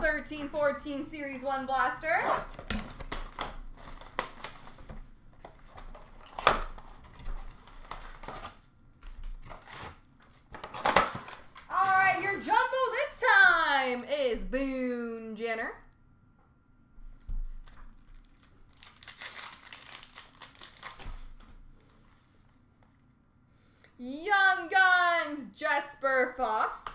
13-14 Series 1 Blaster. Alright, your jumbo this time is Boone Jenner. Young Guns, Jesper Fast.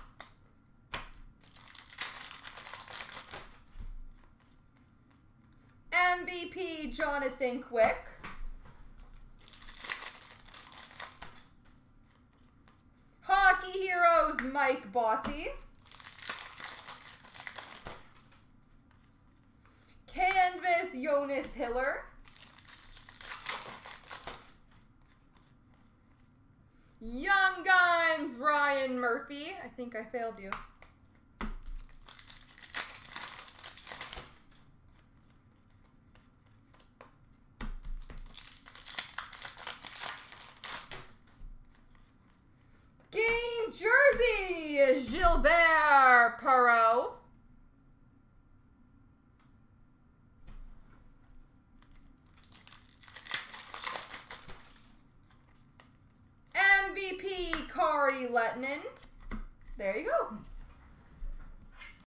MVP, Jonathan Quick. Hockey Heroes, Mike Bossy. Canvas, Jonas Hiller. Young Guns, Ryan Murphy. I think I failed you. Jersey, Gilbert Perreault. MVP Kari Lehtonen. There you go.